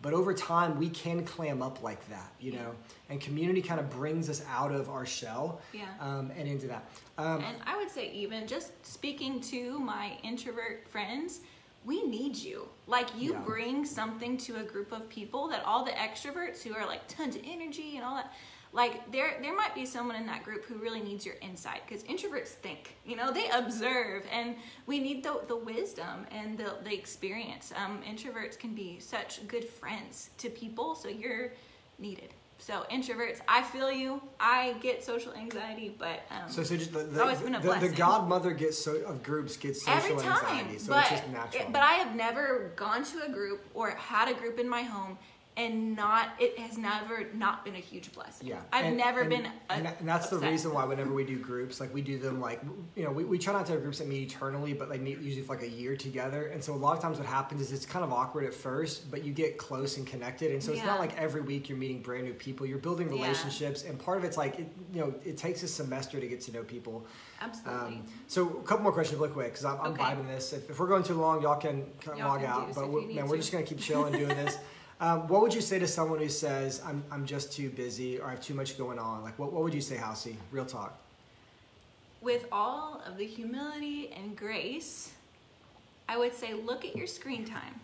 But over time, we can clam up like that, you know. And community kind of brings us out of our shell Yeah. um, and into that. Um, And I would say, even just speaking to my introvert friends, we need you. Like, you Yeah. bring something to a group of people that all the extroverts who are like tons of energy and all that, like, there there might be someone in that group who really needs your insight because introverts think, you know, they observe, and we need the, the wisdom and the, the experience. Um, introverts can be such good friends to people, so you're needed. So introverts, I feel you. I get social anxiety, but um, so, so just the, the, always been a the, the godmother gets so of groups gets social every time. anxiety, so but, it's just natural. it- but I have never gone to a group or had a group in my home and not it has never not been a huge blessing. Yeah, I've and- never and- been. A, and, that- and that's the reason why whenever we do groups, like we do them, like you know, we, we try not to have groups that meet eternally, but like meet usually for like a year together. And so a lot of times what happens is it's kind of awkward at first, but you get close and connected. And so it's Yeah. not like every week you're meeting brand new people. You're building Yeah. relationships, and part of it's like it, you know, it takes a semester to get to know people. Absolutely. Um, so a couple more questions real quick because I'm, I'm Okay. vibing this. If, if we're going too long, y'all can, Y'all log can out. But if we're, you need man, we're just gonna keep chilling doing this. Um, what would you say to someone who says I'm, I'm just too busy or I have too much going on? Like what, what would you say, Housey? Real talk. With all of the humility and grace, I would say look at your screen time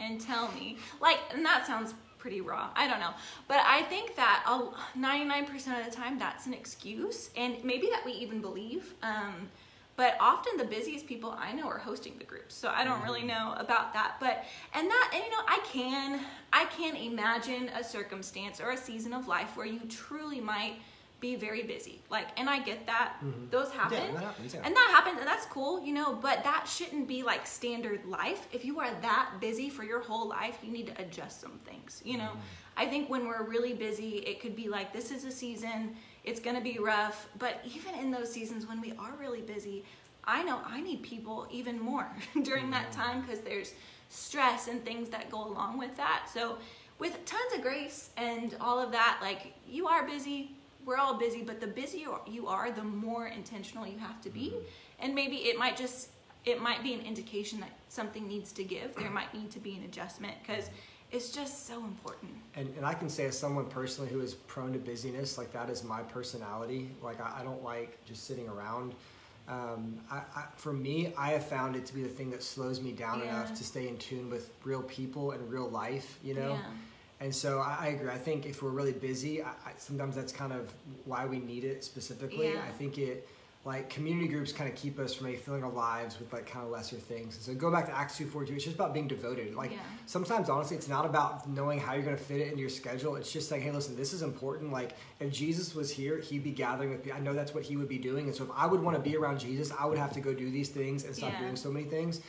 and tell me. Like, and that sounds pretty raw. I don't know. But I think that a- 99% of the time that's an excuse, and maybe that we even believe. Um, but often the busiest people I know are hosting the groups, so I don't really know about that. But and that and you know I can I can imagine a circumstance or a season of life where you truly might be very busy. Like, and I get that. Mhm. Those happen. Yeah, that happens, yeah. And that happens, and that's cool, you know, but that shouldn't be like standard life. If you are that busy for your whole life, you need to adjust some things, you know. I think when we're really busy, it could be like, this is a season, it's gonna be rough. But even in those seasons when we are really busy, I know I need people even more during that mm-hmm. time because there's stress and things that go along with that. So, with tons of grace and all of that, like you are busy, we're all busy, but the busier you are, the more intentional you have to be. Mm-hmm. And maybe it might just it might be an indication that something needs to give. There might need to be an adjustment because it's just so important. And, and I can say as someone personally who is prone to busyness, like that is my personality. Like I, I don't like just sitting around. Um, I, I, for me, I have found it to be the thing that slows me down Yeah. enough to stay in tune with real people and real life, you know? Yeah. And so I, I agree. I think if we're really busy, I, I, sometimes that's kind of why we need it specifically. Yeah. I think it, like community groups kind of keep us from maybe filling our lives with like kind of lesser things. And so go back to Acts 2.42, it's just about being devoted. Like Yeah. sometimes honestly, it's not about knowing how you're going to fit it into your schedule. It's just saying, hey, listen, this is important. Like if Jesus was here, he'd be gathering with me. I know that's what he would be doing. And so if I would want to be around Jesus, I would have to go do these things and stop Yeah. doing so many things.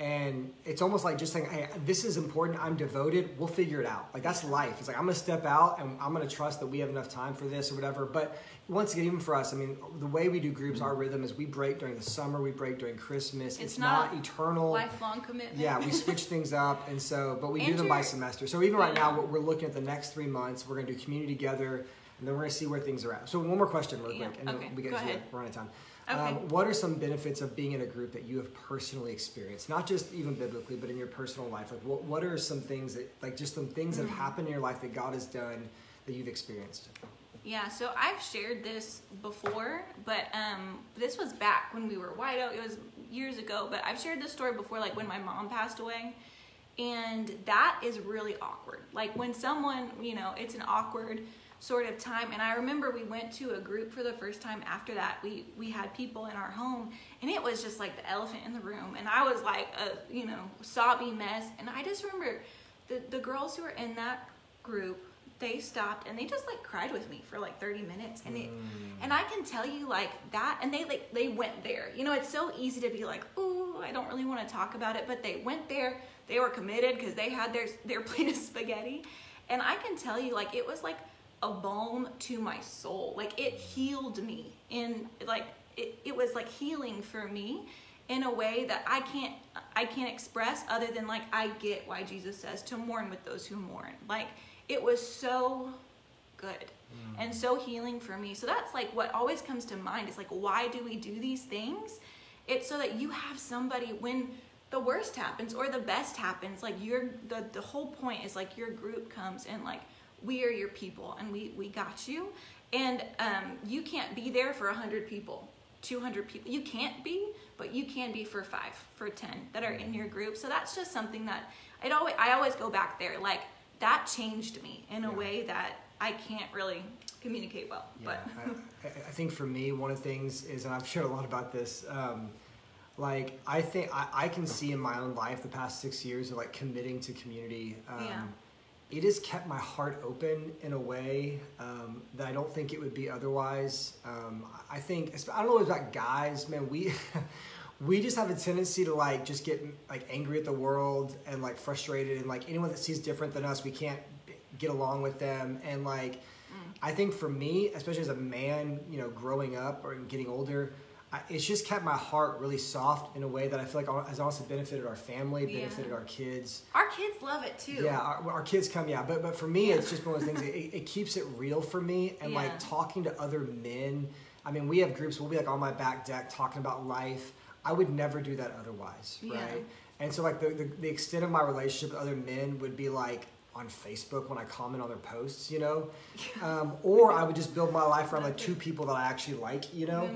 And it's almost like just saying, hey, this is important. I'm devoted. We'll figure it out. Like that's life. It's like I'm gonna step out and I'm gonna trust that we have enough time for this or whatever. But once again, even for us, I mean, the way we do groups, our rhythm is we break during the summer, we break during Christmas. It's, It's not, not eternal. Lifelong commitment. Yeah, we switch things up, and so, but we do them by semester. So even right now, what we're looking at the next three months, we're gonna do community together, and then we're gonna see where things are at. So one more question, real Yeah, quick, and then okay, we get go to ahead. We're out of time. Okay. Um, what are some benefits of being in a group that you have personally experienced? Not just even biblically, but in your personal life. Like, what what are some things that, like, just some things that have Mm-hmm. happened in your life that God has done that you've experienced? Yeah, so I've shared this before, but um, this was back when we were White out. It was years ago, but I've shared this story before, like when my mom passed away. And that is really awkward. Like when someone, you know, it's an awkward sort of time. And I remember we went to a group for the first time after that. We we had people in our home, and it was just like the elephant in the room. And I was like a, you know, sobby mess. And I just remember the, the girls who were in that group they stopped and they just like cried with me for like 30 minutes and it hmm. and i can tell you like that and they like they went there you know it's so easy to be like oh i don't really want to talk about it but they went there they were committed because they had their their plate of spaghetti and i can tell you like it was like a balm to my soul like it healed me in like it, it was like healing for me in a way that I can't I can't express other than like I get why Jesus says to mourn with those who mourn. Like it was so good mm. and so healing for me. So that's like what always comes to mind is like why do we do these things? It's so that you have somebody when the worst happens or the best happens like you're the the whole point is like your group comes and like we are your people and we we got you and um, you can't be there for 100 people 200 people you can't be but you can be for five for 10 that are in your group so that's just something that it always i always go back there like that changed me in a Yeah. way that i can't really communicate well but Yeah, I, I I think for me, one of the things is, and I've shared a lot about this. Um, like I think I, I can see in my own life the past six years of like committing to community. Um, Yeah. It has kept my heart open in a way um, that I don't think it would be otherwise. Um, I think I don't know about guys, man. We we just have a tendency to like just get like angry at the world and like frustrated and like anyone that sees different than us, we can't get along with them and like. I think for me, especially as a man, you know, growing up or getting older, I, it's just kept my heart really soft in a way that I feel like has also benefited our family, Yeah. benefited our kids. our kids love it too Yeah, our, our kids come, yeah. But but for me, Yeah. it's just one of those things. It, it keeps it real for me, and like talking to other men. I mean, we have groups. We'll be like on my back deck talking about life. I would never do that otherwise, Yeah. right? And so like the, the the extent of my relationship with other men would be like on Facebook when I comment on their posts, you know, um, or I would just build my life around like two people that I actually like, you know.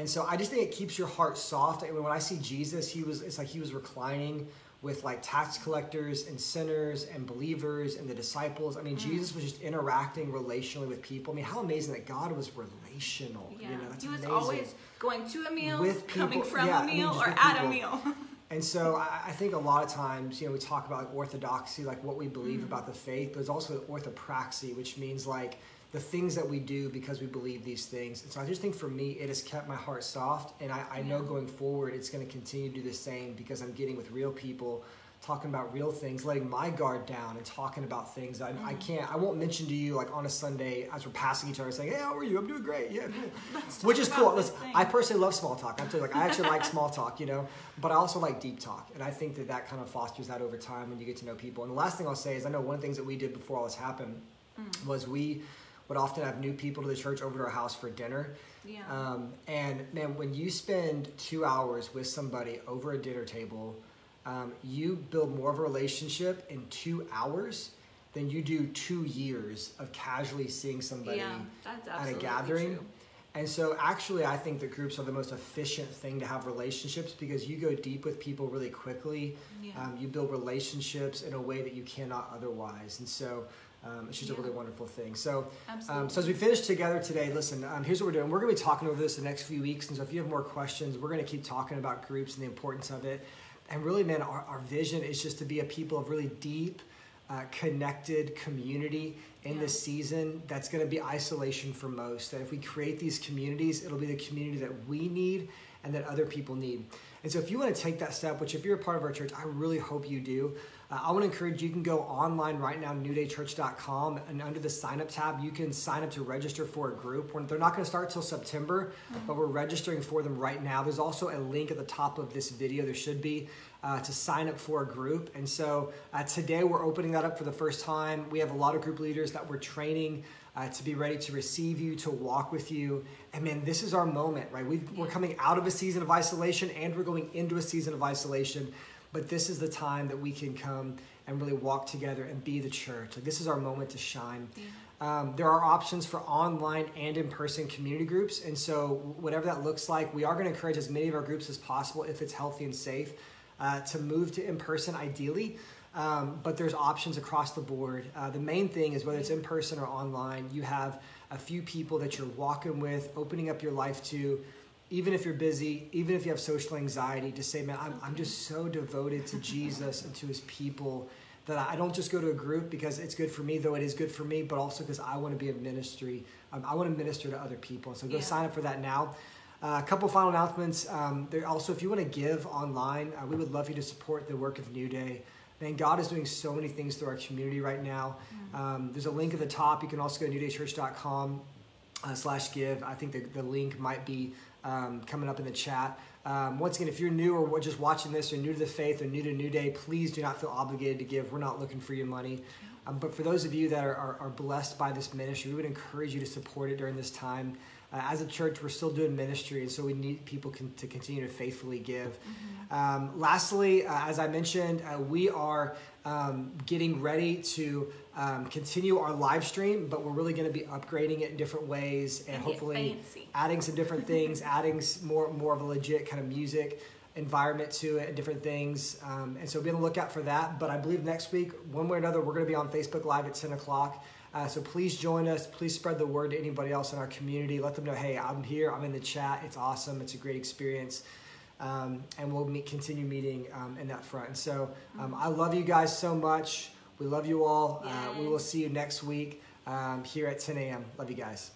And so I just think it keeps your heart soft. And when I see Jesus, he was it's like he was reclining with like tax collectors and sinners and believers and the disciples. I mean, Mm. Jesus was just interacting relationally with people. I mean, how amazing that God was relational. Yeah, You know, that's he was amazing. always going to a meal, With coming from yeah, a I mean, meal, or at a meal. And so I, I think a lot of times, you know, we talk about like orthodoxy, like what we believe Mm-hmm. about the faith, but there's also orthopraxy, which means like the things that we do because we believe these things. And so I just think for me, it has kept my heart soft. And I, I know going forward, it's going to continue to do the same because I'm getting with real people, talking about real things, letting my guard down and talking about things that I, I can't, I won't mention to you like on a Sunday as we're passing each other saying, hey, how are you? I'm doing great. Yeah, cool. Which is cool. Listen. I personally love small talk. I'm telling you, like I actually like small talk, you know, but I also like deep talk, and I think that that kind of fosters that over time when you get to know people. And the last thing I'll say is, I know one of the things that we did before all this happened Mm. was we would often have new people to the church over to our house for dinner. Yeah. Um, and man, when you spend two hours with somebody over a dinner table, um, you build more of a relationship in two hours than you do two years of casually seeing somebody yeah, at a gathering. true. And so, actually, I think that groups are the most efficient thing to have relationships because you go deep with people really quickly. Yeah. Um, you build relationships in a way that you cannot otherwise. And so, um, it's just a really wonderful thing. So, um, so as we finish together today, listen, um, here's what we're doing. We're going to be talking over this the next few weeks. And so, if you have more questions, we're going to keep talking about groups and the importance of it. And really, man, our, our vision is just to be a people of really deep, uh, connected community in Yeah. this season that's going to be isolation for most. That if we create these communities, it'll be the community that we need and that other people need. And so, if you want to take that step, which if you're a part of our church, I really hope you do. Uh, I want to encourage you, you can go online right now, newdaychurch.com, and under the sign up tab, you can sign up to register for a group. We're- They're not going to start till September, but we're registering for them right now. There's also a link at the top of this video, there should be, uh, to sign up for a group. And so uh, today we're opening that up for the first time. We have a lot of group leaders that we're training. Uh, to be ready to receive you, to walk with you. And man, this is our moment, right? We've, we're coming out of a season of isolation and we're going into a season of isolation. But this is the time that we can come and really walk together and be the church. Like, this is our moment to shine. Um, there are options for online and in person community groups. And so, whatever that looks like, we are going to encourage as many of our groups as possible, if it's healthy and safe, uh, to move to in person ideally. Um, but there's options across the board. Uh, the main thing is whether it's in person or online, you have a few people that you're walking with, opening up your life to, even if you're busy, even if you have social anxiety, to say, man, I'm, I'm just so devoted to Jesus and to his people that I don't just go to a group because it's good for me, though it is good for me, but also because I want to be a ministry. Um, I want to minister to other people. So go Yeah. sign up for that now. Uh, a couple final announcements. Um, there also, if you want to give online, uh, we would love you to support the work of New Day. Man, God is doing so many things through our community right now. Um, there's a link at the top. You can also go to newdaychurch.com uh, slash give. I think the, the link might be um, coming up in the chat. Um, once again, if you're new or just watching this or new to the faith or new to New Day, please do not feel obligated to give. We're not looking for your money. Um, but for those of you that are, are, are blessed by this ministry, we would encourage you to support it during this time. Uh, as a church, we're still doing ministry, and so we need people con- to continue to faithfully give. Um, lastly, uh, as I mentioned, uh, we are um, getting ready to um, continue our live stream, but we're really going to be upgrading it in different ways and And hopefully adding some different things, adding more more of a legit kind of music environment to it and different things. Um, and so be on the lookout for that. But I believe next week, one way or another, we're going to be on Facebook Live at 10 o'clock. Uh, so please join us. Please spread the word to anybody else in our community. Let them know, hey, I'm here. I'm in the chat. It's awesome. It's a great experience. Um, and we'll meet, continue meeting um, in that front. And so um, I love you guys so much. We love you all. Uh, we will see you next week um, here at 10 a.m. Love you guys.